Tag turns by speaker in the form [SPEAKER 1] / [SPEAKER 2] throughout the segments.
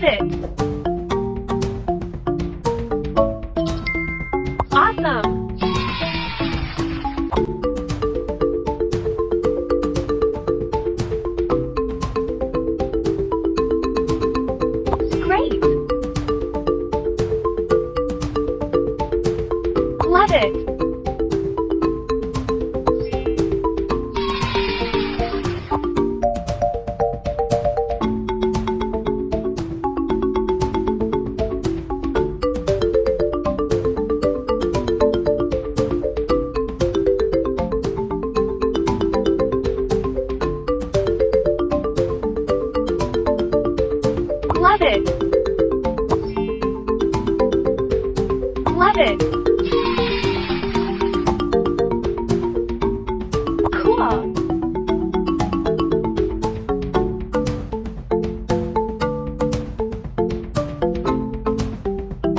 [SPEAKER 1] Love it! Awesome! Great! Love it! Love it! Love it! Cool!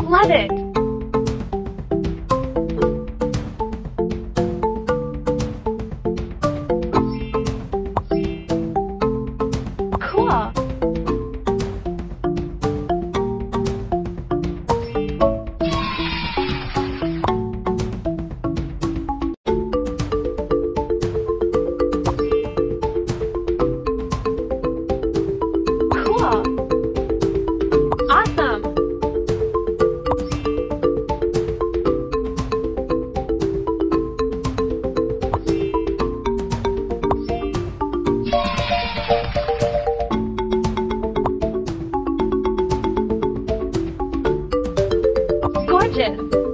[SPEAKER 1] Love it! Cool! Gorgeous!